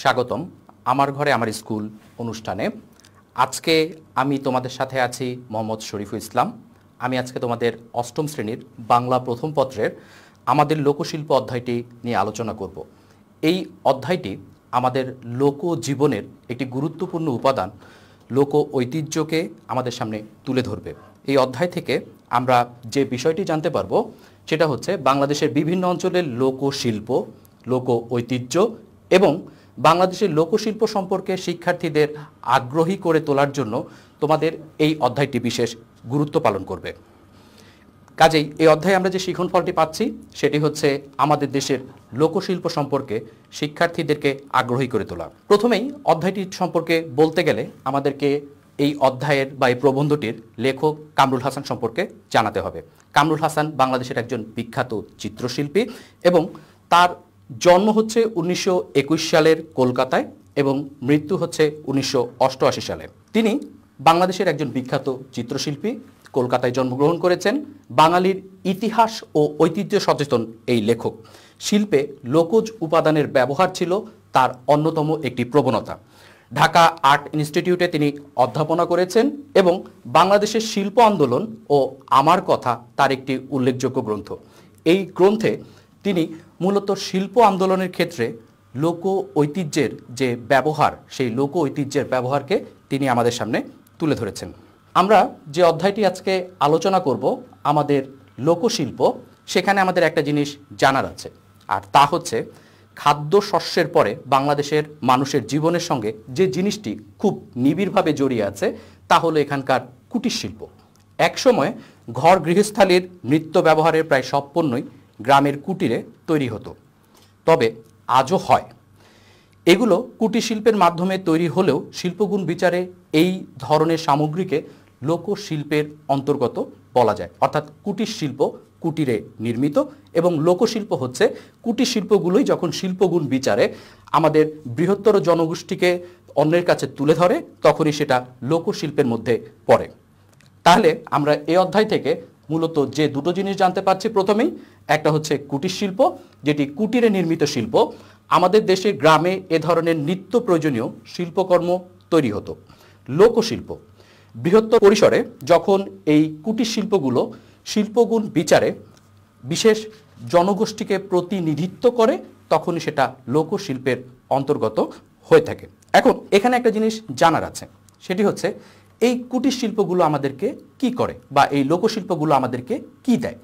স্বাগতম আমার ঘরে আমার স্কুল অনুষ্ঠানে। আজকে আমি তোমাদের সাথে আছি মোহাম্মদ শরীফুল ইসলাম। আমি আজকে তোমাদের অষ্টম শ্রেণির বাংলা প্রথম পত্রের আমাদের লোকশিল্প অধ্যায়টি নিয়ে আলোচনা করব। এই অধ্যায়টি আমাদের লোক জীবনের একটি গুরুত্বপূর্ণ উপাদান, লোক ঐতিহ্যকে আমাদের সামনে তুলে ধরবে। এই অধ্যায় থেকে আমরা যে বিষয়টি জানতে পারব, সেটা হচ্ছে বাংলাদেশের বিভিন্ন অঞ্চলের লোকশিল্প, লোক ঐতিহ্য এবং বাংলাদেশের লোকশিল্প সম্পর্কে শিক্ষার্থীদের আগ্রহী করে তোলার জন্য তোমাদের এই অধ্যায়টি বিশেষ গুরুত্ব পালন করবে। কাজেই এই অধ্যায়ে আমরা যে শিখন ফলটি পাচ্ছি, সেটি হচ্ছে আমাদের দেশের লোকশিল্প সম্পর্কে শিক্ষার্থীদেরকে আগ্রহী করে তোলা। প্রথমেই অধ্যায়টি সম্পর্কে বলতে গেলে আমাদেরকে এই অধ্যায়ের বা এই প্রবন্ধটির লেখক কামরুল হাসান সম্পর্কে জানাতে হবে। কামরুল হাসান বাংলাদেশের একজন বিখ্যাত চিত্রশিল্পী এবং তার জন্ম হচ্ছে উনিশশো একুশ সালের কলকাতায় এবং মৃত্যু হচ্ছে উনিশশো অষ্টআশি সালে। তিনি বাংলাদেশের একজন বিখ্যাত চিত্রশিল্পী, কলকাতায় জন্মগ্রহণ করেছেন, বাঙালির ইতিহাস ও ঐতিহ্য সচেতন এই লেখক। শিল্পে লোকজ উপাদানের ব্যবহার ছিল তার অন্যতম একটি প্রবণতা। ঢাকা আর্ট ইনস্টিটিউটে তিনি অধ্যাপনা করেছেন এবং বাংলাদেশের শিল্প আন্দোলন ও আমার কথা তার একটি উল্লেখযোগ্য গ্রন্থ। এই গ্রন্থে তিনি মূলত শিল্প আন্দোলনের ক্ষেত্রে লোক ঐতিহ্যের যে ব্যবহার, সেই লোক ঐতিহ্যের ব্যবহারকে তিনি আমাদের সামনে তুলে ধরেছেন। আমরা যে অধ্যায়টি আজকে আলোচনা করব, আমাদের লোকশিল্প সেখানে আমাদের একটা জিনিস জানার আছে, আর তা হচ্ছে খাদ্য শস্যের পরে বাংলাদেশের মানুষের জীবনের সঙ্গে যে জিনিসটি খুব নিবিড়ভাবে জড়িয়ে আছে, তা হলো এখানকার কুটির শিল্প। একসময় ঘর গৃহস্থালির নৃত্য ব্যবহারের প্রায় সব পণ্যই গ্রামের কুটিরে তৈরি হতো। তবে আজও হয়। এগুলো কুটির শিল্পের মাধ্যমে তৈরি হলেও শিল্পগুণ বিচারে এই ধরনের সামগ্রীকে লোকশিল্পের অন্তর্গত বলা যায়। অর্থাৎ কুটির শিল্প কুটিরে নির্মিত এবং লোকশিল্প হচ্ছে কুটির শিল্পগুলোই যখন শিল্পগুণ বিচারে, আমাদের বৃহত্তর জনগোষ্ঠীকে অন্যের কাছে তুলে ধরে, তখনই সেটা লোকশিল্পের মধ্যে পড়ে। তাহলে আমরা এই অধ্যায় থেকে মূলত যে দুটো জিনিস জানতে পারছি প্রথমেই একটা হচ্ছে কুটির শিল্প, যেটি কুটিরে নির্মিত শিল্প। আমাদের দেশে গ্রামে এ ধরনের নিত্য প্রয়োজনীয় শিল্পকর্ম তৈরি হতো। লোকশিল্প। বৃহত্তর পরিসরে যখন এই কুটির শিল্পগুলো শিল্পগুণ বিচারে, বিশেষ জনগোষ্ঠীকে প্রতিনিধিত্ব করে, তখনই সেটা লোকশিল্পের অন্তর্গত হয়ে থাকে। এখন, এখানে একটা জিনিস জানার আছে। সেটি হচ্ছে, এই কুটির শিল্পগুলো আমাদেরকে কি করে? বা এই লোকশিল্পগুলো আমাদেরকে কি দেয়?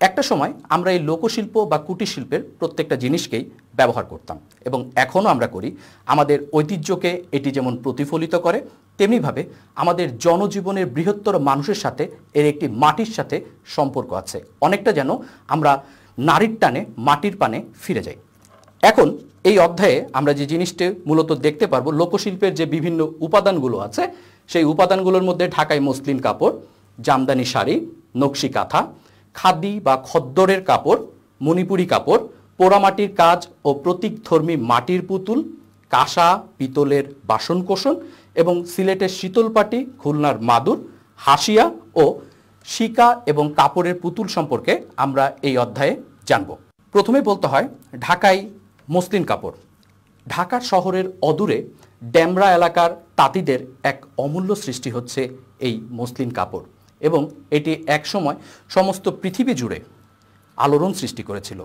একটা সময় আমরা এই লোকশিল্প বা কুটির শিল্পের প্রত্যেকটা জিনিসকেই ব্যবহার করতাম এবং এখনও আমরা করি। আমাদের ঐতিহ্যকে এটি যেমন প্রতিফলিত করে, তেমনিভাবে আমাদের জনজীবনের বৃহত্তর মানুষের সাথে এর একটি মাটির সাথে সম্পর্ক আছে। অনেকটা যেন আমরা নারীর টানে, মাটির পানে ফিরে যাই। এখন এই অধ্যায়ে আমরা যে জিনিসটি মূলত দেখতে পারব, লোকশিল্পের যে বিভিন্ন উপাদানগুলো আছে, সেই উপাদানগুলোর মধ্যে ঢাকায় মসলিন কাপড়, জামদানি শাড়ি, নকশি কাঁথা খাদি বা খদ্দরের কাপড়, মণিপুরি কাপড়, পোড়ামাটির কাজ ও প্রতীকধর্মী মাটির পুতুল, কাঁসা, পিতলের বাসনকোসন এবং সিলেটের শীতলপাটি, খুলনার মাদুর, হাসিয়া ও শিকা এবং কাপড়ের পুতুল সম্পর্কে আমরা এই অধ্যায়ে জানব। প্রথমে বলতে হয়, ঢাকাই মসলিন কাপড়। ঢাকার শহরের অদূরে ড্যামরা এলাকার তাঁতিদের এক অমূল্য সৃষ্টি হচ্ছে এই মসলিন কাপড়। এবং এটি একসময় সমস্ত পৃথিবী জুড়ে আলোড়ন সৃষ্টি করেছিল।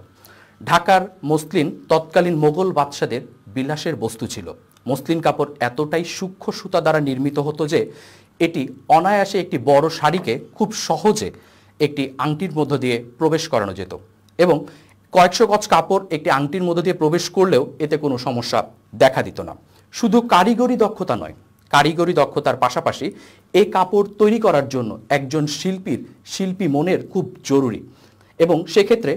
ঢাকার মসলিন তৎকালীন মোগল বাদশাদের বিলাসের বস্তু ছিল। মসলিন কাপড় এতটাই সূক্ষ্ম সুতা দ্বারা নির্মিত হতো যে, এটি অনায়াসে একটি বড় শাড়িকে খুব সহজে একটি আংটির মধ্য দিয়ে প্রবেশ করানো যেত এবং কয়েকশো গজ কাপড় একটি আংটির মধ্য দিয়ে প্রবেশ করলেও এতে কোনো সমস্যা দেখা দিত না। শুধু কারিগরি দক্ষতা নয় কারিগরি দক্ষতার পাশাপাশি এই কাপড় তৈরি করার জন্য একজন শিল্পীর শিল্পী মনের খুব জরুরি। এবং সেক্ষেত্রে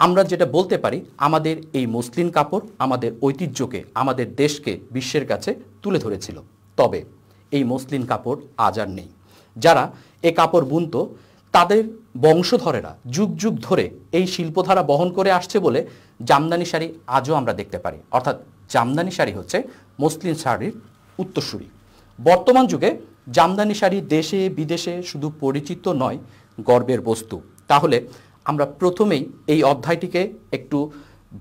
আমরা যেটা বলতে পারি, আমাদের এই মসলিন কাপড় আমাদের ঐতিহ্যকে, আমাদের দেশকে, বিশ্বের কাছে তুলে ধরেছিল। তবে এই মসলিন কাপড় আজ আর নেই। যারা এ কাপড় বুনত, তাদের বংশধরেরা যুগ যুগ ধরে এই শিল্পধারা বহন করে আসছে বলে জামদানি শাড়ি আজও আমরা দেখতে পারি। অর্থাৎ জামদানি শাড়ি হচ্ছে মসলিন শাড়ির উত্তরসূরি। বর্তমান যুগে জামদানি শাড়ি দেশে, বিদেশে শুধু পরিচিত নয়, গর্বের বস্তু। তাহলে আমরা প্রথমেই এই অধ্যায়টিকে একটু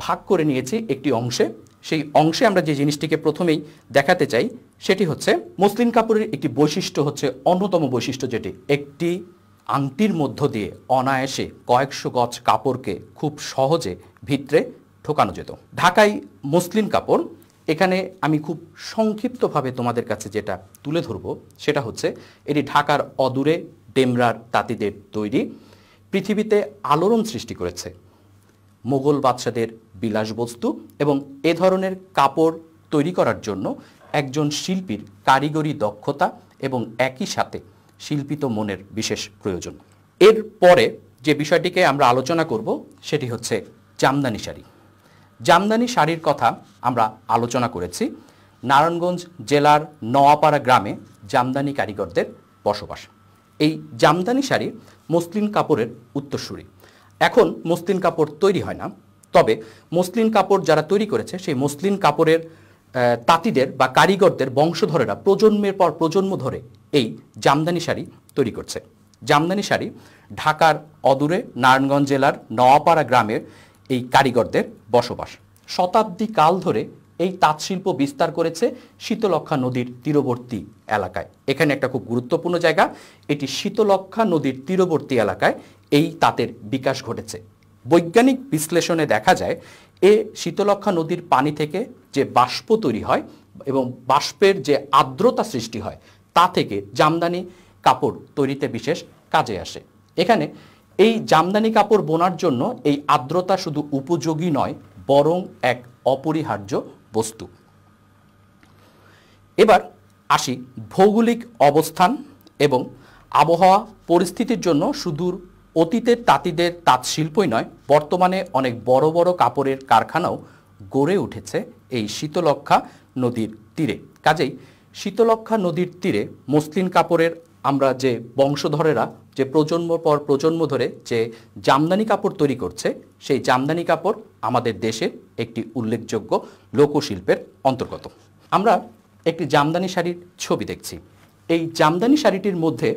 ভাগ করে নিয়েছি একটি অংশে। সেই অংশে আমরা যে জিনিসটিকে প্রথমেই দেখাতে চাই, সেটি হচ্ছে মুসলিম কাপড়ের একটি বৈশিষ্ট্য হচ্ছে অন্যতম বৈশিষ্ট্য যেটি। একটি আংটির মধ্য দিয়ে অনায়াসে কয়েকশো গজ কাপড়কে খুব সহজে ভিতরে ঢোকানো যেত। ঢাকায় মুসলিম কাপড় এখানে আমি খুব সংক্ষিপ্তভাবে তোমাদের কাছে যেটা তুলে ধরব, সেটা হচ্ছে এটি ঢাকার অদূরে ডেমরার তাঁতিদের তৈরি, পৃথিবীতে আলোড়ন সৃষ্টি করেছে। মোগল বাদশাদের বিলাসবস্তু এবং এ ধরনের কাপড় তৈরি করার জন্য একজন শিল্পীর কারিগরি দক্ষতা এবং একই সাথে শিল্পিত মনের বিশেষ প্রয়োজন। এর পরে যে বিষয়টিকে আমরা আলোচনা করব, সেটি হচ্ছে জামদানি শাড়ি। জামদানি শাড়ির কথা আমরা আলোচনা করেছি। নারায়ণগঞ্জ জেলার নওয়াপাড়া গ্রামে জামদানি কারিগরদের বসবাস। এই জামদানি শাড়ি মসলিন কাপড়ের উত্তরসূরি। এখন মসলিন কাপড় তৈরি হয় না। তবে মসলিন কাপড় যারা তৈরি করেছে, সেই মসলিন কাপড়ের তাঁতিদের বা কারিগরদের বংশধরেরা প্রজন্মের পর প্রজন্ম ধরে এই জামদানি শাড়ি তৈরি করছে। জামদানি শাড়ি ঢাকার অদূরে নারায়ণগঞ্জ জেলার নওয়াপাড়া গ্রামের এই কারিগরদের বসবাস। শতাব্দী কাল ধরে এই তাঁতশিল্প বিস্তার করেছে শীতলক্ষা নদীর তীরবর্তী এলাকায়। এখানে একটা খুব গুরুত্বপূর্ণ জায়গা, এটি শীতলক্ষা নদীর তীরবর্তী এলাকায় এই তাঁতের বিকাশ ঘটেছে। বৈজ্ঞানিক বিশ্লেষণে দেখা যায়, এ শীতলক্ষা নদীর পানি থেকে যে বাষ্প তৈরি হয় এবং বাষ্পের যে আর্দ্রতা সৃষ্টি হয়, তা থেকে জামদানি কাপড় তৈরিতে বিশেষ কাজে আসে। এখানে এই জামদানি কাপড় বোনার জন্য এই আর্দ্রতা শুধু উপযোগী নয়, বরং এক অপরিহার্য বস্তু। এবার আসি ভৌগোলিক অবস্থান এবং আবহাওয়া পরিস্থিতির জন্য সুদূর অতীতের তাঁতিদের তাঁত শিল্পই নয়, বর্তমানে অনেক বড় বড় কাপড়ের কারখানাও গড়ে উঠেছে এই শীতলক্ষা নদীর তীরে। কাজেই শীতলক্ষা নদীর তীরে মসলিন কাপড়ের আমরা যে বংশধরেরা, যে প্রজন্ম পর প্রজন্ম ধরে যে জামদানি কাপড় তৈরি করছে, সেই জামদানি কাপড় আমাদের দেশের একটি উল্লেখযোগ্য লোকশিল্পের অন্তর্গত। আমরা একটি জামদানি শাড়ির ছবি দেখছি। এই জামদানি শাড়িটির মধ্যে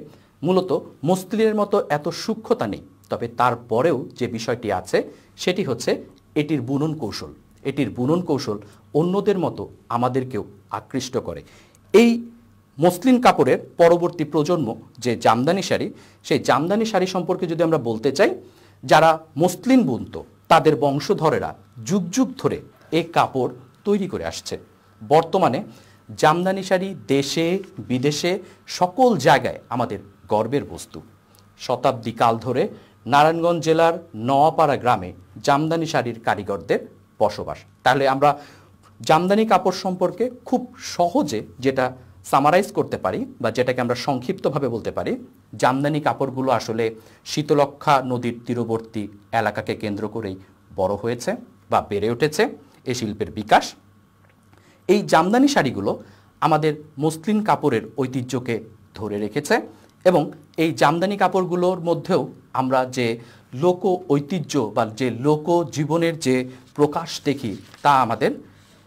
মূলত মসলিনের মতো এত সূক্ষ্মতা নেই, তবে তারপরেও যে বিষয়টি আছে, সেটি হচ্ছে এটির বুনন কৌশল। এটির বুনন কৌশল অন্যদের মতো আমাদেরকেও আকৃষ্ট করে। এই মসলিন কাপড়ের পরবর্তী প্রজন্ম যে জামদানি শাড়ি, সেই জামদানি শাড়ি সম্পর্কে যদি আমরা বলতে চাই, যারা মসলিন বুনত, তাদের বংশধরেরা যুগ যুগ ধরে এই কাপড় তৈরি করে আসছে। বর্তমানে জামদানি শাড়ি দেশে, বিদেশে, সকল জায়গায় আমাদের গর্বের বস্তু। শতাব্দী কাল ধরে নারায়ণগঞ্জ জেলার নওয়াপাড়া গ্রামে জামদানি শাড়ির কারিগরদের বসবাস। তাহলে আমরা জামদানি কাপড় সম্পর্কে খুব সহজে যেটা সামারাইজ করতে পারি বা যেটাকে আমরা সংক্ষিপ্তভাবে বলতে পারি, জামদানি কাপড়গুলো আসলে শীতলক্ষা নদীর তীরবর্তী এলাকাকে কেন্দ্র করেই বড় হয়েছে বা বেড়ে উঠেছে এই শিল্পের বিকাশ। এই জামদানি শাড়িগুলো আমাদের মসলিন কাপড়ের ঐতিহ্যকে ধরে রেখেছে এবং এই জামদানি কাপড়গুলোর মধ্যেও আমরা যে লোক ঐতিহ্য বা যে লোক জীবনের যে প্রকাশ দেখি তা আমাদের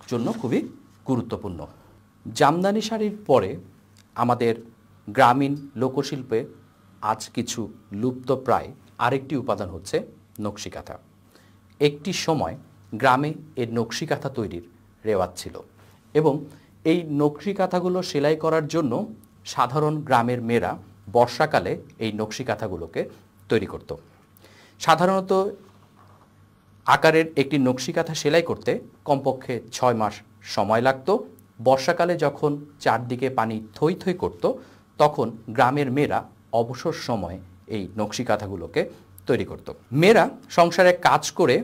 জন্য খুবই গুরুত্বপূর্ণ। জামদানি শাড়ির পরে আমাদের গ্রামীণ লোকশিল্পে আজ কিছু লুপ্তপ্রায় আরেকটি উপাদান হচ্ছে নকশিকাঁথা। একটি সময় গ্রামে এর নকশিকাঁথা তৈরির রেওয়াজ ছিল এবং এই নকশিকাঁথাগুলো সেলাই করার জন্য সাধারণ গ্রামের মেয়েরা বর্ষাকালে এই নকশিকাঁথাগুলোকে তৈরি করত। সাধারণত আকারের একটি নকশিকাঁথা সেলাই করতে কমপক্ষে ছয় মাস সময় লাগতো বর্ষাকালে যখন চারদিকে পানি থই থই করত, তখন গ্রামের মেয়েরা অবসর সময় এই নকশিকাঁথাগুলোকে তৈরি করত। মেয়েরা সংসারে কাজ করে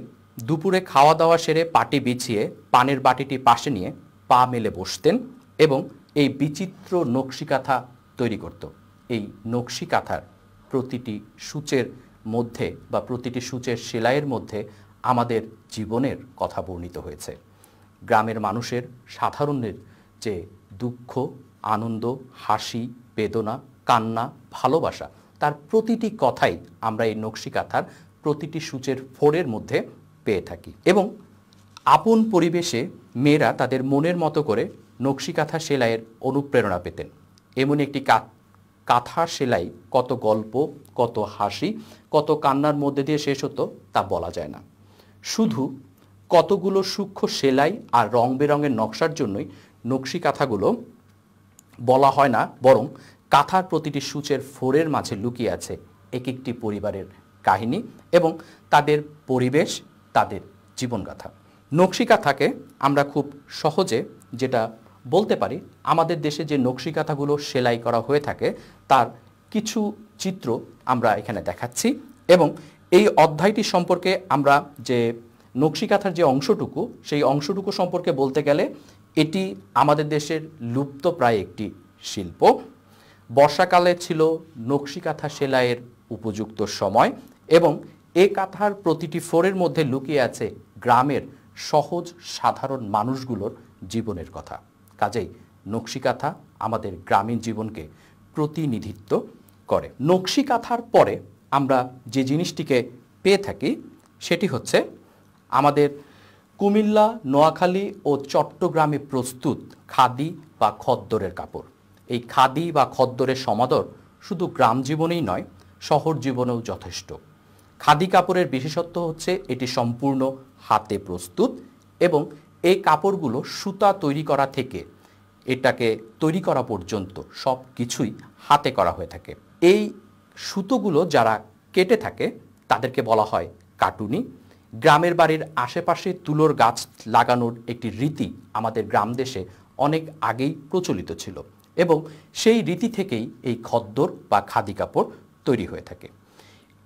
দুপুরে খাওয়া দাওয়া সেরে পাটি বিছিয়ে পানের বাটিটি পাশে নিয়ে পা মেলে বসতেন এবং এই বিচিত্র নকশিকাঁথা তৈরি করত। এই নকশিকাঁথার প্রতিটি সূচের মধ্যে বা প্রতিটি সূচের সেলাইয়ের মধ্যে আমাদের জীবনের কথা বর্ণিত হয়েছে। গ্রামের মানুষের সাধারণের যে দুঃখ, আনন্দ, হাসি, বেদনা, কান্না, ভালোবাসা, তার প্রতিটি কথাই আমরা এই নকশিকাঁথার প্রতিটি সূচের ফোড়ের মধ্যে পেয়ে থাকি এবং আপন পরিবেশে মেয়েরা তাদের মনের মতো করে নকশিকাঁথা সেলাইয়ের অনুপ্রেরণা পেতেন। এমন একটি কাঁথা সেলাই কত গল্প, কত হাসি, কত কান্নার মধ্যে দিয়ে শেষ হতো তা বলা যায় না। শুধু কতগুলো সূক্ষ্ম সেলাই আর রং বেরঙের নকশার জন্যই নকশি কাঁথাগুলো বলা হয় না, বরং কাঁথার প্রতিটি সূচের ফোরের মাঝে লুকিয়ে আছে এক একটি পরিবারের কাহিনী এবং তাদের পরিবেশ, তাদের জীবনগাথা। নকশি কাঁথাকে আমরা খুব সহজে যেটা বলতে পারি, আমাদের দেশে যে নকশি কাঁথাগুলো সেলাই করা হয়ে থাকে, তার কিছু চিত্র আমরা এখানে দেখাচ্ছি এবং এই অধ্যায়টি সম্পর্কে আমরা যে নকশিকাথার যে অংশটুকু, সেই অংশটুকু সম্পর্কে বলতে গেলে এটি আমাদের দেশের লুপ্ত প্রায় একটি শিল্প। বর্ষাকালে ছিল নকশিকাথা সেলাইয়ের উপযুক্ত সময় এবং এ কাঁথার প্রতিটি ফোরের মধ্যে লুকিয়ে আছে গ্রামের সহজ সাধারণ মানুষগুলোর জীবনের কথা। কাজেই নকশিকাথা আমাদের গ্রামীণ জীবনকে প্রতিনিধিত্ব করে। নকশিকাথার পরে আমরা যে জিনিসটিকে পেয়ে থাকি, সেটি হচ্ছে আমাদের কুমিল্লা, নোয়াখালী ও চট্টগ্রামে প্রস্তুত খাদি বা খদ্দরের কাপড়। এই খাদি বা খদ্দরের সমাদর শুধু গ্রাম জীবনেই নয়, শহর জীবনেও যথেষ্ট। খাদি কাপড়ের বিশেষত্ব হচ্ছে এটি সম্পূর্ণ হাতে প্রস্তুত এবং এই কাপড়গুলো সুতা তৈরি করা থেকে এটাকে তৈরি করা পর্যন্ত সব কিছুই হাতে করা হয়ে থাকে। এই সুতোগুলো যারা কেটে থাকে, তাদেরকে বলা হয় কাটুনি। গ্রামের বাড়ির আশেপাশে তুলোর গাছ লাগানোর একটি রীতি আমাদের গ্রাম দেশে অনেক আগেই প্রচলিত ছিল এবং সেই রীতি থেকেই এই খদ্দর বা খাদি কাপড় তৈরি হয়ে থাকে।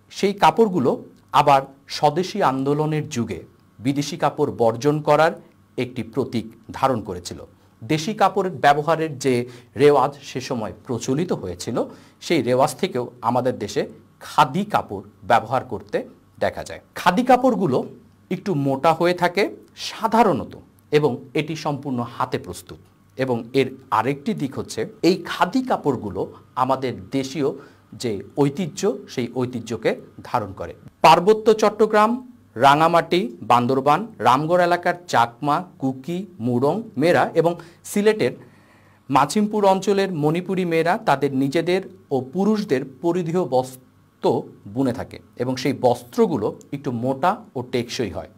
সেই কাপড়গুলো আবার স্বদেশী আন্দোলনের যুগে বিদেশি কাপড় বর্জন করার একটি প্রতীক ধারণ করেছিল। দেশি কাপড় ব্যবহারের যে রেওয়াজ সে সময় প্রচলিত হয়েছিল, সেই রেওয়াজ থেকেও আমাদের দেশে খাদি কাপড় ব্যবহার করতে দেখা যায়। খাদি কাপড়গুলো একটু মোটা হয়ে থাকে, সাধারণত, এবং এটি সম্পূর্ণ হাতে প্রস্তুত। এবং এর আরেকটি দিক হচ্ছে, এই খাদি কাপড়গুলো আমাদের দেশীয় যে ঐতিহ্য, সেই ঐতিহ্যকে ধারণ করে। পার্বত্য চট্টগ্রাম, রাঙামাটি, বান্দরবান, রামগড় এলাকার চাকমা, কুকি, মুরং, মেরা এবং সিলেটের মাছিমপুর অঞ্চলের মণিপুরী মেয়েরা তাদের নিজেদের ও পুরুষদের পরিধেয় বস্ত্র বুনে থাকে এবং সেই বস্ত্রগুলো একটু মোটা ও টেকসই হয়।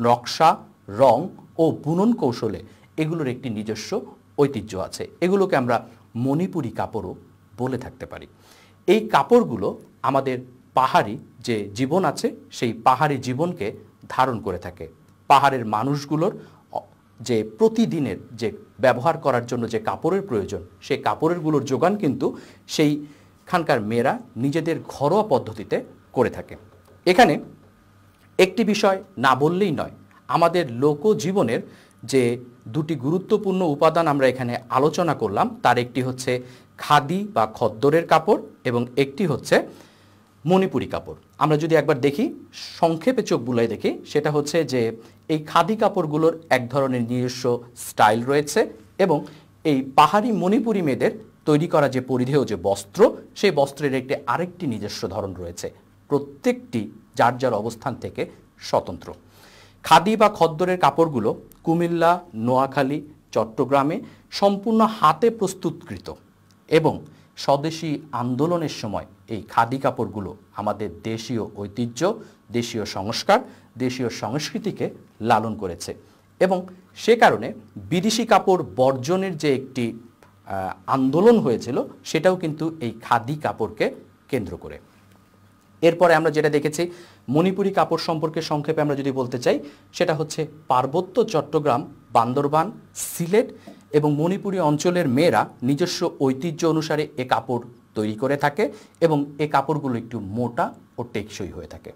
নকশা, রং ও বুনন কৌশলে এগুলোর একটি নিজস্ব ঐতিহ্য আছে। এগুলোকে আমরা মণিপুরি কাপড়ও বলে থাকতে পারি। এই কাপড়গুলো আমাদের পাহাড়ি যে জীবন আছে, সেই পাহাড়ি জীবনকে ধারণ করে থাকে। পাহাড়ের মানুষগুলোর যে প্রতিদিনের যে ব্যবহার করার জন্য যে কাপড়ের প্রয়োজন সেই কাপড়েরগুলোর যোগান কিন্তু সেইখানকার মেয়েরা নিজেদের ঘরোয়া পদ্ধতিতে করে থাকে। এখানে একটি বিষয় না বললেই নয়, আমাদের লোকজীবনের যে দুটি গুরুত্বপূর্ণ উপাদান আমরা এখানে আলোচনা করলাম, তার একটি হচ্ছে খাদি বা খদ্দরের কাপড় এবং একটি হচ্ছে মণিপুরি কাপড়। আমরা যদি একবার দেখি, সংক্ষেপে চোখ বুলাই দেখি, সেটা হচ্ছে যে এই খাদি কাপড়গুলোর এক ধরনের নিজস্ব স্টাইল রয়েছে এবং এই পাহাড়ি মণিপুরি মেয়েদের তৈরি করা যে পরিধেয় যে বস্ত্র, সেই বস্ত্রের একটি আরেকটি নিজস্ব ধরন রয়েছে। প্রত্যেকটি যার যার অবস্থান থেকে স্বতন্ত্র। খাদি বা খদ্দরের কাপড়গুলো কুমিল্লা, নোয়াখালী, চট্টগ্রামে সম্পূর্ণ হাতে প্রস্তুতকৃত এবং স্বদেশী আন্দোলনের সময় এই খাদি কাপড়গুলো আমাদের দেশীয় ঐতিহ্য, দেশীয় সংস্কার, দেশীয় সংস্কৃতিকে লালন করেছে এবং সে কারণে বিদেশি কাপড় বর্জনের যে একটি আন্দোলন হয়েছিল, সেটাও কিন্তু এই খাদি কাপড়কে কেন্দ্র করে। এরপরে আমরা যেটা দেখেছি, মণিপুরি কাপড় সম্পর্কে সংক্ষেপে আমরা যদি বলতে চাই, সেটা হচ্ছে পার্বত্য চট্টগ্রাম, বান্দরবান, সিলেট এবং মণিপুরি অঞ্চলের মেয়েরা নিজস্ব ঐতিহ্য অনুসারে এ কাপড় তৈরি করে থাকে এবং এ কাপড়গুলো একটু মোটা ও টেকসই হয়ে থাকে।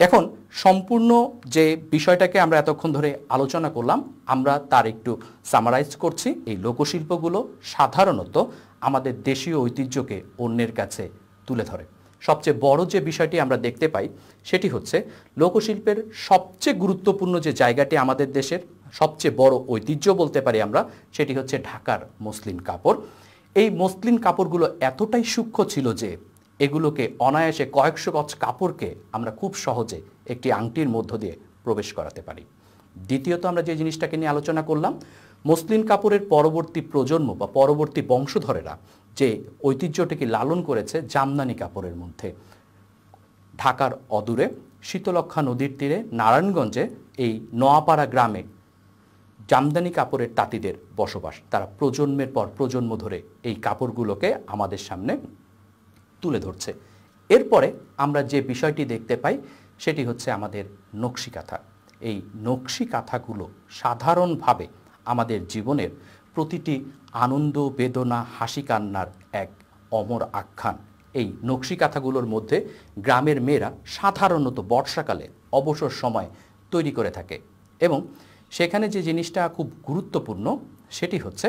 এখন সম্পূর্ণ যে বিষয়টাকে আমরা এতক্ষণ ধরে আলোচনা করলাম, আমরা তার একটু সামারাইজ করছি। এই লোকশিল্পগুলো সাধারণত আমাদের দেশীয় ঐতিহ্যকে অন্যের কাছে তুলে ধরে। সবচেয়ে বড় যে বিষয়টি আমরা দেখতে পাই, সেটি হচ্ছে লোকশিল্পের সবচেয়ে গুরুত্বপূর্ণ যে জায়গাটি আমাদের দেশের সবচেয়ে বড় ঐতিহ্য বলতে পারি আমরা, সেটি হচ্ছে ঢাকার মসলিন কাপড়। এই মসলিন কাপড়গুলো এতটাই সূক্ষ্ম ছিল যে এগুলোকে অনায়াসে কয়েকশো গজ কাপড়কে আমরা খুব সহজে একটি আংটির মধ্য দিয়ে প্রবেশ করাতে পারি। দ্বিতীয়ত আমরা যে জিনিসটাকে নিয়ে আলোচনা করলাম, মসলিন কাপড়ের পরবর্তী প্রজন্ম বা পরবর্তী বংশধরেরা যে ঐতিহ্যটিকে লালন করেছে জামদানি কাপড়ের মধ্যে। ঢাকার অদূরে শীতলক্ষা নদীর তীরে নারায়ণগঞ্জে এই নোয়াপাড়া গ্রামে জামদানি কাপড়ের তাঁতিদের বসবাস। তারা প্রজন্মের পর প্রজন্ম ধরে এই কাপড়গুলোকে আমাদের সামনে তুলে ধরছে। এরপরে আমরা যে বিষয়টি দেখতে পাই, সেটি হচ্ছে আমাদের নকশি কাঁথা এই নকশি কাঁথাগুলো সাধারণভাবে আমাদের জীবনের প্রতিটি আনন্দ, বেদনা হাসি কান্নার এক অমর আখ্যান। এই নকশি কাঁথাগুলোর মধ্যে গ্রামের মেয়েরা সাধারণত বর্ষাকালে অবসর সময় তৈরি করে থাকে এবং সেখানে যে জিনিসটা খুব গুরুত্বপূর্ণ, সেটি হচ্ছে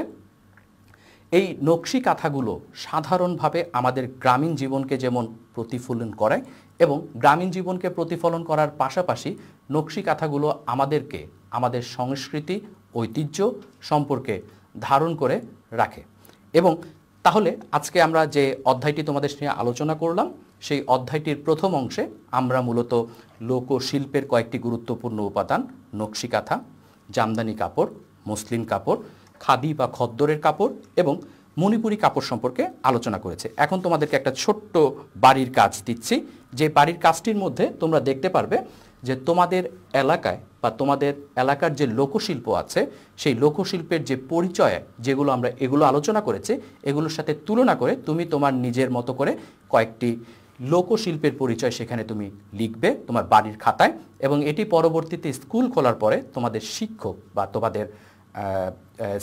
এই নকশি কাঁথাগুলো সাধারণভাবে আমাদের গ্রামীণ জীবনকে যেমন প্রতিফলন করে এবং গ্রামীণ জীবনকে প্রতিফলন করার পাশাপাশি নকশি কাঁথাগুলো আমাদেরকে আমাদের সংস্কৃতি, ঐতিহ্য সম্পর্কে ধারণ করে রাখে। এবং তাহলে আজকে আমরা যে অধ্যায়টি তোমাদের নিয়ে আলোচনা করলাম, সেই অধ্যায়টির প্রথম অংশে আমরা মূলত লোকশিল্পের কয়েকটি গুরুত্বপূর্ণ উপাদান, নকশি কাঁথা, জামদানি কাপড় মুসলিম কাপড় খাদি বা খদ্দরের কাপড় এবং মণিপুরি কাপড় সম্পর্কে আলোচনা করেছে। এখন তোমাদেরকে একটা ছোট্ট বাড়ির কাজ দিচ্ছি। যে বাড়ির কাজটির মধ্যে তোমরা দেখতে পারবে যে তোমাদের এলাকায় বা তোমাদের এলাকার যে লোকশিল্প আছে, সেই লোকশিল্পের যে পরিচয় যেগুলো আমরা এগুলো আলোচনা করেছি, এগুলোর সাথে তুলনা করে তুমি তোমার নিজের মতো করে কয়েকটি লোকশিল্পের পরিচয় সেখানে তুমি লিখবে তোমার বাড়ির খাতায় এবং এটি পরবর্তীতে স্কুল খোলার পরে তোমাদের শিক্ষক বা তোমাদের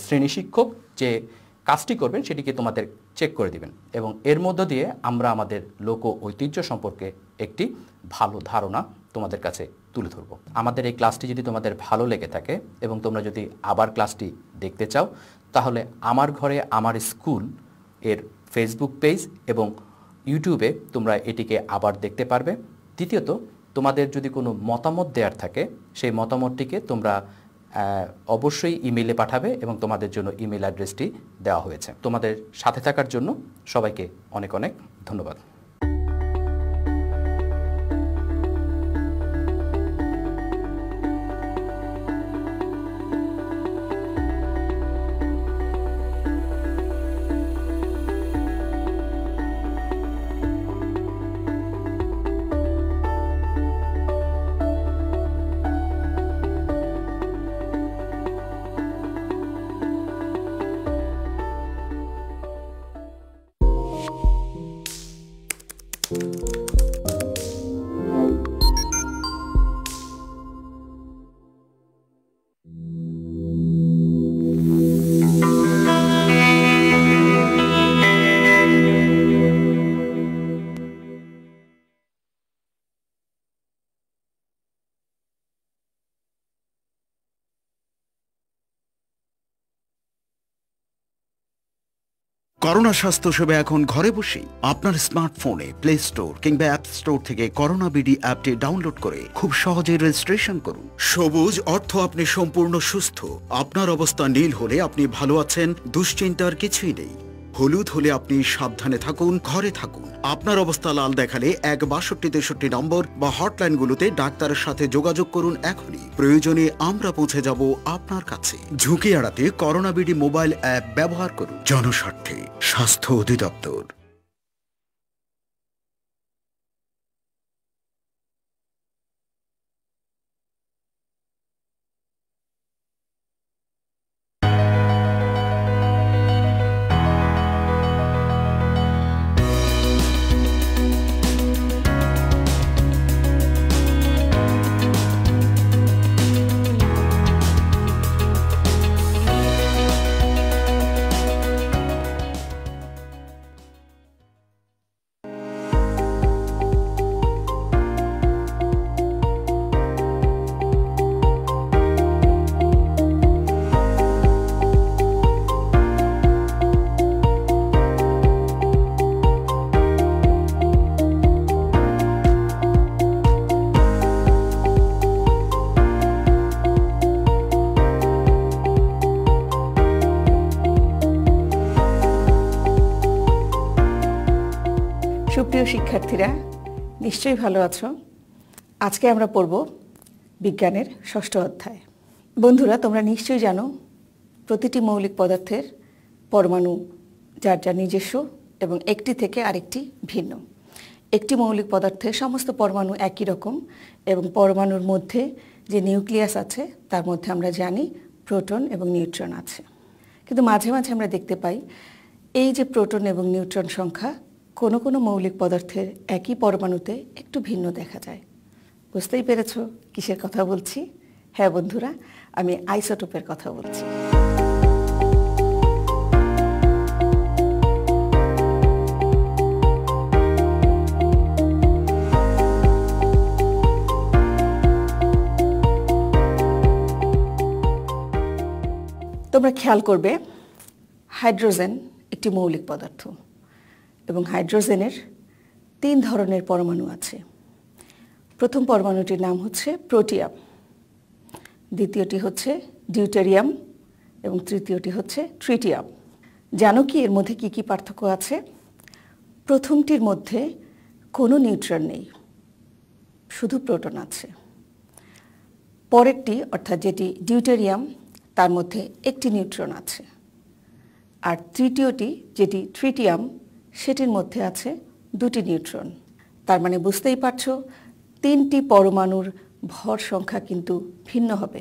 শ্রেণি শিক্ষক যে কাজটি করবেন সেটিকে তোমাদের চেক করে দিবেন এবং এর মধ্য দিয়ে আমরা আমাদের লোক ঐতিহ্য সম্পর্কে একটি ভালো ধারণা তোমাদের কাছে তুলে ধরবো। আমাদের এই ক্লাসটি যদি তোমাদের ভালো লেগে থাকে এবং তোমরা যদি আবার ক্লাসটি দেখতে চাও, তাহলে আমার ঘরে আমার স্কুলের ফেসবুক পেজ এবং ইউটিউবে তোমরা এটিকে আবার দেখতে পারবে। দ্বিতীয়ত, তোমাদের যদি কোনো মতামত দেওয়ার থাকে, সেই মতামতটিকে তোমরা অবশ্যই ইমেলে পাঠাবে এবং তোমাদের জন্য ইমেল অ্যাড্রেসটি দেওয়া হয়েছে। তোমাদের সাথে থাকার জন্য সবাইকে অনেক অনেক ধন্যবাদ। করোনা স্বাস্থ্য স্বাস্থ্যসেবা এখন ঘরে বসেই। আপনার স্মার্টফোনে প্লে স্টোর কিংবা অ্যাপ স্টোর থেকে করোনা বিডি অ্যাপটি ডাউনলোড করে খুব সহজে রেজিস্ট্রেশন করুন। সবুজ অর্থ আপনি সম্পূর্ণ সুস্থ। আপনার অবস্থা নীল হলে আপনি ভালো আছেন, দুশ্চিন্তার কিছুই নেই। হলুদ হলে আপনি সাবধানে থাকুন, ঘরে থাকুন। আপনার অবস্থা লাল দেখালে এক বাষট্টি, তেষট্টি নম্বর বা হটলাইনগুলোতে ডাক্তারের সাথে যোগাযোগ করুন এখনই। প্রয়োজনে আমরা পৌঁছে যাব আপনার কাছে। ঝুঁকি এড়াতে করোনা বিডি মোবাইল অ্যাপ ব্যবহার করুন। জনস্বার্থে স্বাস্থ্য অধিদপ্তর। নিশ্চয়ই ভালো আছো। আজকে আমরা পড়ব বিজ্ঞানের ষষ্ঠ অধ্যায়। বন্ধুরা, তোমরা নিশ্চয়ই জানো, প্রতিটি মৌলিক পদার্থের পরমাণু, যার যার নিজস্ব এবং একটি থেকে আরেকটি ভিন্ন। একটি মৌলিক পদার্থের সমস্ত পরমাণু একই রকম এবং পরমাণুর মধ্যে যে নিউক্লিয়াস আছে, তার মধ্যে আমরা জানি প্রোটন এবং নিউট্রন আছে। কিন্তু মাঝে মাঝে আমরা দেখতে পাই, এই যে প্রোটন এবং নিউট্রন সংখ্যা কোনো কোনো মৌলিক পদার্থের একই পরমাণুতে একটু ভিন্ন দেখা যায়। বুঝতেই পেরেছ কিসের কথা বলছি? হ্যাঁ বন্ধুরা, আমি আইসোটোপের কথা বলছি। তোমরা খেয়াল করবে, হাইড্রোজেন একটি মৌলিক পদার্থ। এবং হাইড্রোজেনের তিন ধরনের পরমাণু আছে। প্রথম পরমাণুটির নাম হচ্ছে প্রোটিয়াম। দ্বিতীয়টি হচ্ছে ডিউটেরিয়াম এবং তৃতীয়টি হচ্ছে ট্রিটিয়াম। জানো কি এর মধ্যে কি কি পার্থক্য আছে? প্রথমটির মধ্যে কোনো নিউট্রন নেই, শুধু প্রোটন আছে। পরেরটি, অর্থাৎ যেটি ডিউটেরিয়াম, তার মধ্যে একটি নিউট্রন আছে। আর তৃতীয়টি, যেটি ট্রিটিয়াম সেটির মধ্যে আছে দুটি নিউট্রন। তার মানে বুঝতেই পারছ, তিনটি পরমাণুর ভর সংখ্যা কিন্তু ভিন্ন হবে।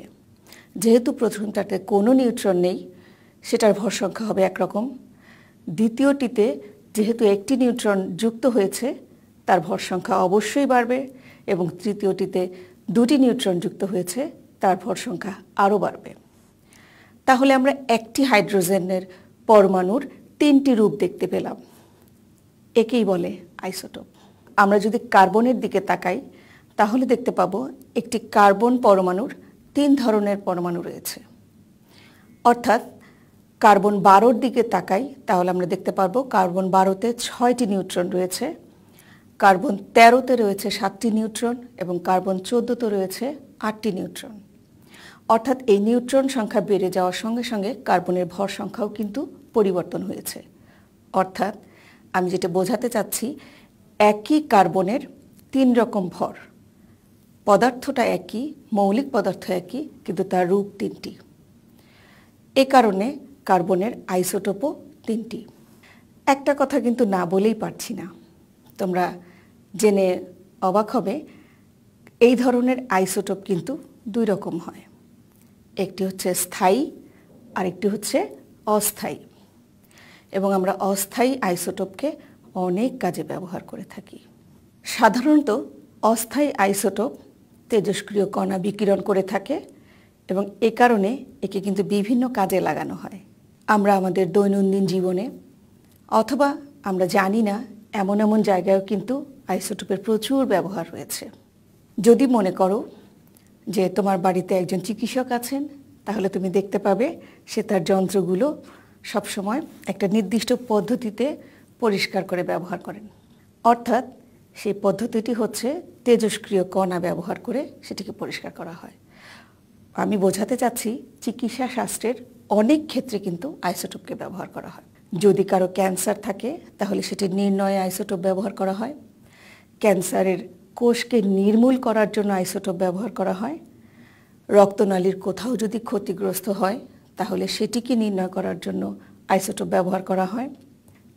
যেহেতু প্রথমটাতে কোনো নিউট্রন নেই, সেটার ভর সংখ্যা হবে একরকম। দ্বিতীয়টিতে যেহেতু একটি নিউট্রন যুক্ত হয়েছে, তার ভর সংখ্যা অবশ্যই বাড়বে এবং তৃতীয়টিতে দুটি নিউট্রন যুক্ত হয়েছে, তার ভর সংখ্যা আরও বাড়বে। তাহলে আমরা একটি হাইড্রোজেনের পরমাণুর তিনটি রূপ দেখতে পেলাম। একেই বলে আইসোটোপ। আমরা যদি কার্বনের দিকে তাকাই, তাহলে দেখতে পাবো একটি কার্বন পরমাণুর তিন ধরনের পরমাণু রয়েছে। অর্থাৎ কার্বন বারোর দিকে তাকাই, তাহলে আমরা দেখতে পারব কার্বন বারোতে ছয়টি নিউট্রন রয়েছে, কার্বন তেরোতে রয়েছে সাতটি নিউট্রন এবং কার্বন চোদ্দোতে রয়েছে আটটি নিউট্রন। অর্থাৎ এই নিউট্রন সংখ্যা বেড়ে যাওয়ার সঙ্গে সঙ্গে কার্বনের ভর সংখ্যাও কিন্তু পরিবর্তন হয়েছে। অর্থাৎ আমি যেটা বোঝাতে চাচ্ছি, একই কার্বনের তিন রকম ভর। পদার্থটা একই, মৌলিক পদার্থ একই, কিন্তু তার রূপ তিনটি। এ কারণে কার্বনের আইসোটোপও তিনটি। একটা কথা কিন্তু না বলেই পারছি না। তোমরা জেনে অবাক হবে, এই ধরনের আইসোটোপ কিন্তু দুই রকম হয়। একটি হচ্ছে স্থায়ী আর একটি হচ্ছে অস্থায়ী। এবং আমরা অস্থায়ী আইসোটোপকে অনেক কাজে ব্যবহার করে থাকি। সাধারণত অস্থায়ী আইসোটোপ তেজস্ক্রিয় কণা বিকিরণ করে থাকে এবং এ কারণে একে কিন্তু বিভিন্ন কাজে লাগানো হয়। আমরা আমাদের দৈনন্দিন জীবনে অথবা আমরা জানি না, এমন এমন জায়গায়ও কিন্তু আইসোটোপের প্রচুর ব্যবহার রয়েছে। যদি মনে করো যে তোমার বাড়িতে একজন চিকিৎসক আছেন, তাহলে তুমি দেখতে পাবে সে তার যন্ত্রগুলো সবসময় একটা নির্দিষ্ট পদ্ধতিতে পরিষ্কার করে ব্যবহার করেন। অর্থাৎ সেই পদ্ধতিটি হচ্ছে তেজস্ক্রিয় কণা ব্যবহার করে সেটিকে পরিষ্কার করা হয়। আমি বোঝাতে চাচ্ছি চিকিৎসা শাস্ত্রের অনেক ক্ষেত্রে কিন্তু আইসোটোপকে ব্যবহার করা হয়। যদি কারও ক্যান্সার থাকে, তাহলে সেটি নির্ণয়ে আইসোটোপ ব্যবহার করা হয়। ক্যান্সারের কোষকে নির্মূল করার জন্য আইসোটোপ ব্যবহার করা হয়। রক্তনালীর কোথাও যদি ক্ষতিগ্রস্ত হয় তাহলে সেটিকে নির্ণয় করার জন্য আইসোটোপ ব্যবহার করা হয়।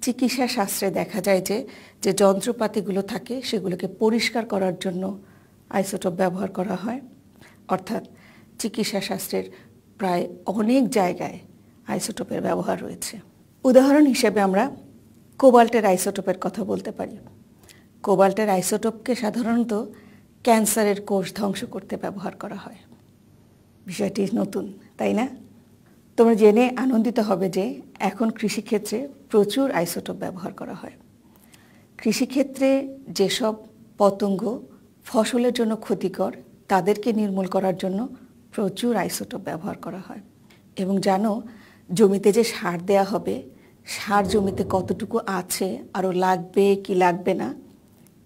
চিকিৎসা শাস্ত্রে দেখা যায় যে যে যন্ত্রপাতিগুলো থাকে সেগুলোকে পরিষ্কার করার জন্য আইসোটোপ ব্যবহার করা হয়। অর্থাৎ চিকিৎসা শাস্ত্রের প্রায় অনেক জায়গায় আইসোটোপের ব্যবহার রয়েছে। উদাহরণ হিসেবে আমরা কোবাল্টের আইসোটোপের কথা বলতে পারি। কোবাল্টের আইসোটোপকে সাধারণত ক্যান্সারের কোষ ধ্বংস করতে ব্যবহার করা হয়। বিষয়টি নতুন, তাই না? তোমরা জেনে আনন্দিত হবে যে এখন কৃষিক্ষেত্রে প্রচুর আইসোটোপ ব্যবহার করা হয়। কৃষিক্ষেত্রে যেসব পতঙ্গ ফসলের জন্য ক্ষতিকর, তাদেরকে নির্মূল করার জন্য প্রচুর আইসোটোপ ব্যবহার করা হয়। এবং জানো, জমিতে যে সার দেয়া হবে, সার জমিতে কতটুকু আছে, আরও লাগবে কি লাগবে না,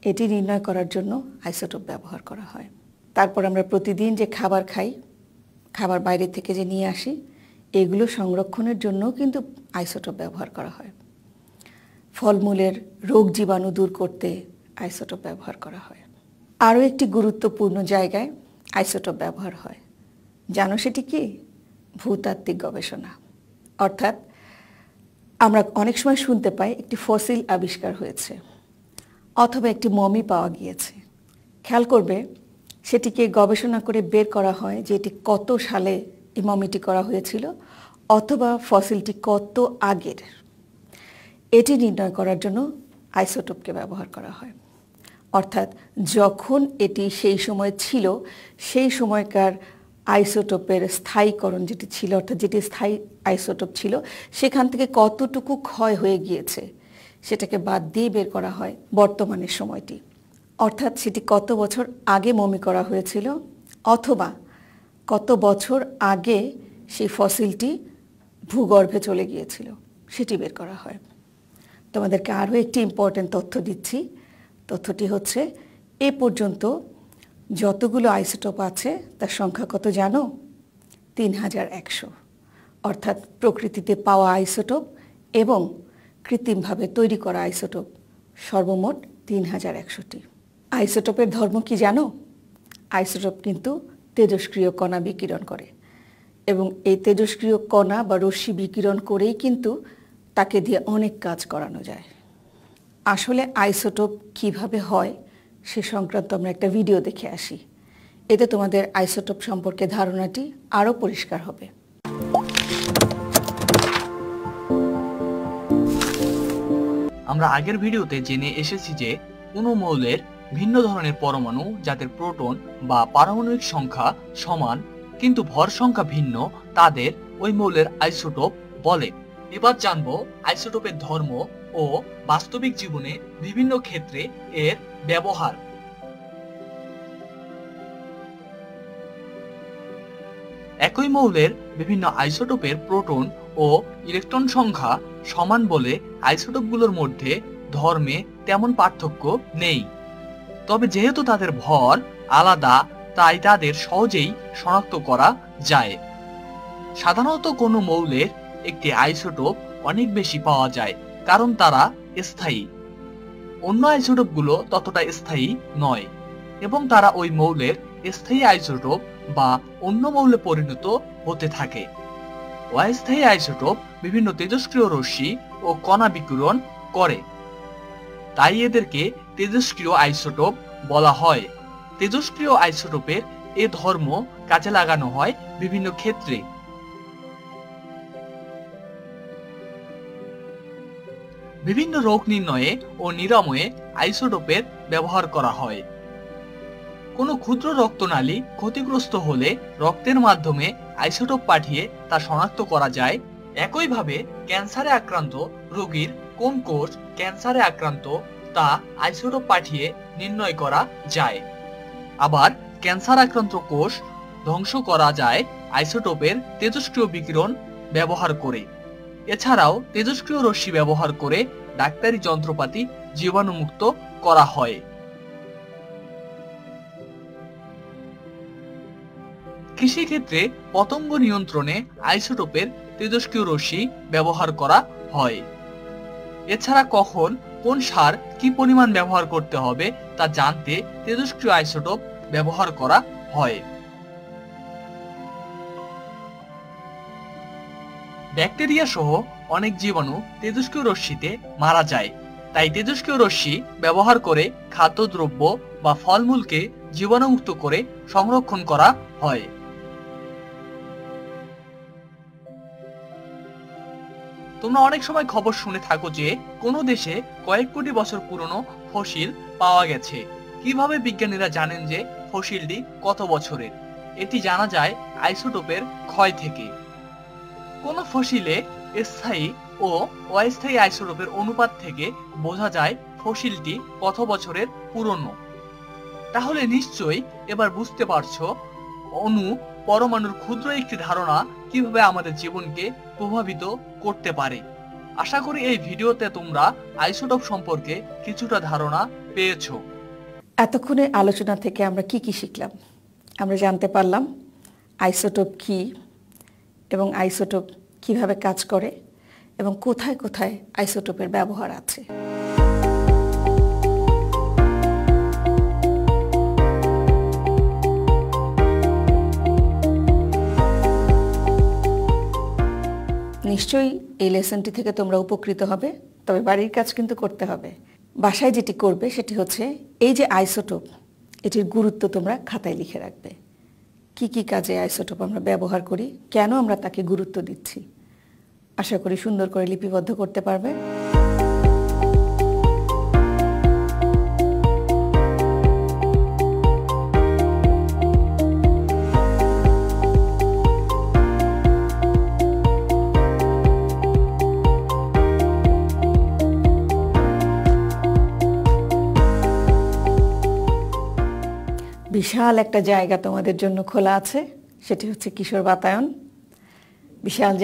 এটি নির্ণয় করার জন্য আইসোটোপ ব্যবহার করা হয়। তারপর আমরা প্রতিদিন যে খাবার খাই, খাবার বাইরে থেকে যে নিয়ে আসি এগুলো সংরক্ষণের জন্যও কিন্তু আইসোটোপ ব্যবহার করা হয়। ফলমূলের রোগ জীবাণু দূর করতে আইসোটোপ ব্যবহার করা হয়। আরও একটি গুরুত্বপূর্ণ জায়গায় আইসোটোপ ব্যবহার হয়। জানো সেটি কি? ভূতাত্ত্বিক গবেষণা। অর্থাৎ আমরা অনেক সময় শুনতে পাই একটি ফসিল আবিষ্কার হয়েছে, অথবা একটি মমি পাওয়া গিয়েছে। খেয়াল করবে, সেটিকে গবেষণা করে বের করা হয় যে এটি কত সালে এই মমিটি করা হয়েছিল, অথবা ফসিলটি কত আগের? এটি নির্ণয় করার জন্য আইসোটোপকে ব্যবহার করা হয়। অর্থাৎ যখন এটি সেই সময় ছিল, সেই সময়কার আইসোটোপের স্থায়ীকরণ যেটি ছিল, অর্থাৎ যেটি স্থায়ী আইসোটোপ ছিল, সেখান থেকে কতটুকু ক্ষয় হয়ে গিয়েছে, সেটাকে বাদ দিয়ে বের করা হয় বর্তমানের সময়টি। অর্থাৎ সেটি কত বছর আগে মমি করা হয়েছিল, অথবা কত বছর আগে সেই ফসিলটি ভূগর্ভে চলে গিয়েছিল, সেটি বের করা হয়। তোমাদেরকে আরও একটি ইম্পর্ট্যান্ট তথ্য দিচ্ছি। তথ্যটি হচ্ছে, এ পর্যন্ত যতগুলো আইসোটোপ আছে, তার সংখ্যা কত জানো? তিন হাজার একশো। অর্থাৎ প্রকৃতিতে পাওয়া আইসোটোপ এবং কৃত্রিমভাবে তৈরি করা আইসোটোপ সর্বমোট তিন হাজার একশোটি। আইসোটোপের ধর্ম কি জানো? আইসোটোপ কিন্তু তেজস্ক্রিয় কণা বিকিরণ করে। এবং এই তেজস্ক্রিয় কণা বা রশ্মি বিকিরণ করেই কিন্তু তাকে দিয়ে অনেক কাজ করানো যায়। আসলে আইসোটোপ কীভাবে হয় সে সংক্রান্ত আমরা একটা ভিডিও দেখে আসি। এতে তোমাদের আইসোটোপ সম্পর্কে ধারণাটি আরও পরিষ্কার হবে। আমরা আগের ভিডিওতে জেনে এসেছি যে কোনো মৌলের ভিন্ন ধরনের পরমাণু যাদের প্রোটন বা পারমাণবিক সংখ্যা সমান, কিন্তু ভর সংখ্যা ভিন্ন, তাদের ওই মৌলের আইসোটোপ বলে। এবার জানব আইসোটোপের ধর্ম ও বাস্তবিক জীবনে বিভিন্ন ক্ষেত্রে এর ব্যবহার। একই মৌলের বিভিন্ন আইসোটোপের প্রোটন ও ইলেকট্রন সংখ্যা সমান বলে আইসোটোপগুলোর মধ্যে ধর্মে তেমন পার্থক্য নেই। তবে যেহেতু তাদের ভর আলাদা, তাই তাদের সহজেই শনাক্ত করা যায়। সাধারণত কোনো মৌলের একটি আইসোটোপ অনেক বেশি পাওয়া যায়, কারণ তারা স্থায়ী। অন্য আইসোটোপগুলো ততটা স্থায়ী নয়, এবং তারা ওই মৌলের স্থায়ী আইসোটোপ বা অন্য মৌলে পরিণত হতে থাকে। অস্থায়ী আইসোটোপ বিভিন্ন তেজস্ক্রিয় রশ্মি ও কণা বিকিরণ করে, তাই এদেরকে তেজস্ক্রিয় আইসোটোপ বলা হয়। তেজস্ক্রিয় আইসোটোপের এ ধর্ম কাজে লাগানো হয় বিভিন্ন ক্ষেত্রে। বিভিন্ন রোগ নির্ণয়ে ও নিরাময়ে আইসোটোপের ব্যবহার করা হয়। কোনো ক্ষুদ্র রক্তনালী ক্ষতিগ্রস্ত হলে রক্তের মাধ্যমে আইসোটোপ পাঠিয়ে তা শনাক্ত করা যায়। একইভাবে ক্যান্সারে আক্রান্ত রোগীর কোন কোষ ক্যান্সারে আক্রান্ত তা আইসোটোপ পাঠিয়ে নির্ণয় করা যায়। আবার ক্যান্সার আক্রান্ত কোষ ধ্বংস করা যায় আইসোটোপের তেজস্ক্রিয় বিকিরণ ব্যবহার করে। এছাড়াও তেজস্ক্রিয় রশ্মি ব্যবহার করে ডাক্তারি যন্ত্রপাতি জীবাণুমুক্ত করা হয়। কৃষিক্ষেত্রে পতঙ্গ নিয়ন্ত্রণে আইসোটোপের তেজস্ক্রিয় রশ্মি ব্যবহার করা হয়। এছাড়া কখন কোন সার কি পরিমাণ ব্যবহার করতে হবে তা জানতে তেজস্ক্রিয় আইসোটোপ ব্যবহার করা হয়। ব্যাকটেরিয়া সহ অনেক জীবাণু তেজস্ক্রিয় রশ্মিতে মারা যায়। তাই তেজস্ক্রিয় রশ্মি ব্যবহার করে খাদ্যদ্রব্য বা ফলমূলকে জীবাণুমুক্ত করে সংরক্ষণ করা হয়। তোমরা অনেক সময় খবর শুনে থাকো যে কোনো দেশে কয়েক কোটি বছর পুরনো ফসিল পাওয়া গেছে। কীভাবে বিজ্ঞানীরা জানেন যে ফসিলটি কত বছরের? এটি জানা যায় আইসোটোপের ক্ষয় থেকে। কোন ফসিলে স্থায়ী ও অস্থায়ী আইসোটোপের অনুপাত থেকে বোঝা যায় ফসিলটি কত বছরের পুরনো। তাহলে নিশ্চয়ই এবার বুঝতে পারছ, অণু পরমাণুর ক্ষুদ্র একটি ধারণা কীভাবে আমাদের জীবনকে প্রভাবিত করতে পারে? আশা করি এই ভিডিওতে তোমরা আইসোটপ সম্পর্কে কিছুটা ধারণা পেয়েছ। এতক্ষণে আলোচনা থেকে আমরা কি কি শিখলাম? আমরা জানতে পারলাম আইসোটোপ কি এবং আইসোটোপ কীভাবে কাজ করে এবং কোথায় কোথায় আইসোটোপের ব্যবহার আছে। নিশ্চয়ই এই লেসনটি থেকে তোমরা উপকৃত হবে, তবে বাড়ির কাজ কিন্তু করতে হবে। বাসায় যেটি করবে সেটি হচ্ছে এই যে আইসোটোপ, এটির গুরুত্ব তোমরা খাতায় লিখে রাখবে। কি কি কাজে আইসোটোপ আমরা ব্যবহার করি, কেন আমরা তাকে গুরুত্ব দিচ্ছি? আশা করি সুন্দর করে লিপিবদ্ধ করতে পারবে। বিশাল একটা জায়গা তোমাদের জন্য খোলা আছে সেটি হচ্ছে কিশোর বাতায়ন। বিশাল